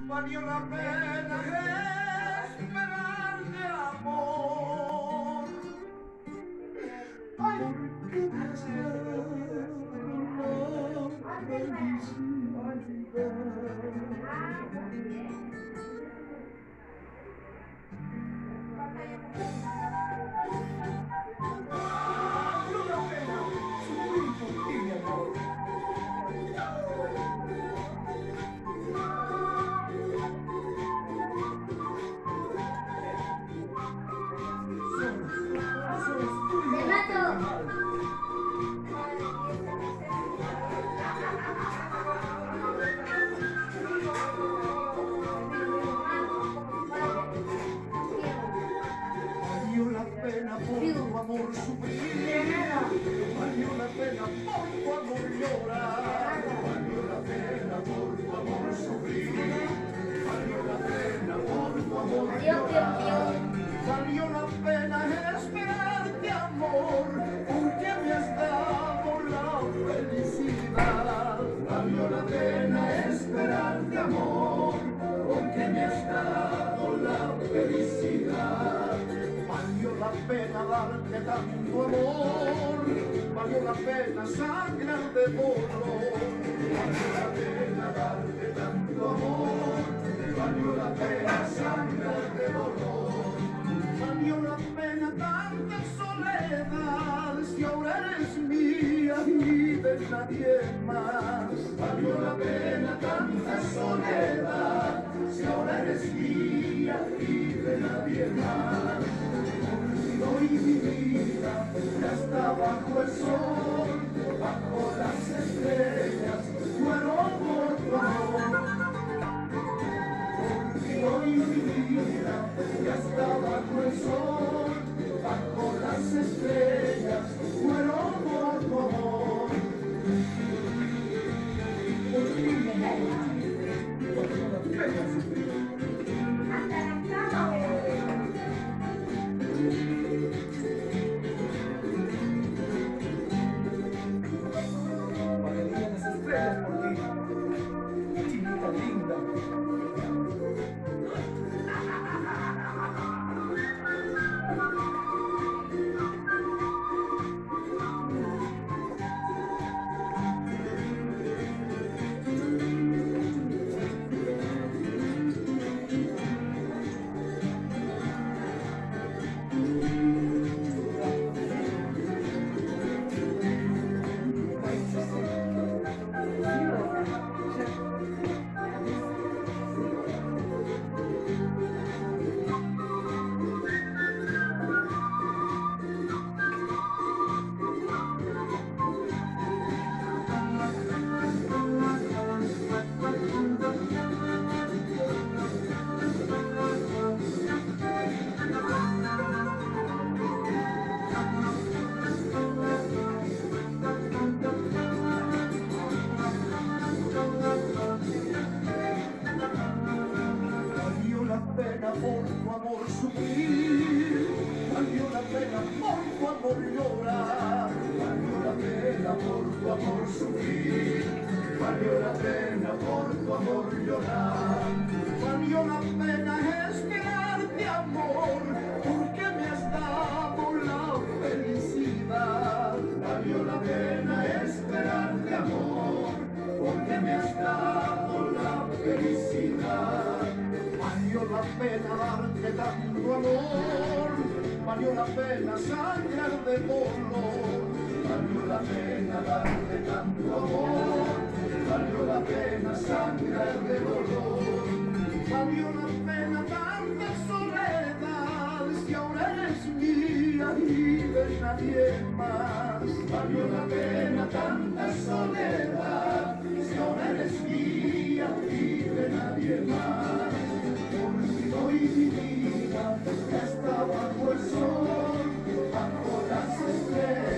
valió la pena esperar de amor. Ay, qué la pena darte tanto amor, valió la pena sangrar de dolor. Valió la pena darte tanto amor, valió la pena sangrar de dolor. Valió la pena tanta soledad si ahora eres mía y de nadie más. Valió la pena tanta soledad si ahora eres mía y de nadie más. Pena por tu amor sufrir, valió la pena por tu amor llorar, valió la pena por tu amor sufrir, valió la pena por tu amor llorar, valió la pena esperarte amor, porque me has dado la felicidad, valió la pena esperarte amor, porque me has dado la felicidad. Valió la pena darte tanto amor, valió la pena sangrar de dolor, valió la pena darte tanto amor, valió la pena sangrar de dolor, valió la pena tanta soledad, si ahora eres mía y de nadie más, valió la pena tanta soledad, si ahora eres mía y de nadie más. Vida ya está bajo el sol, bajo las.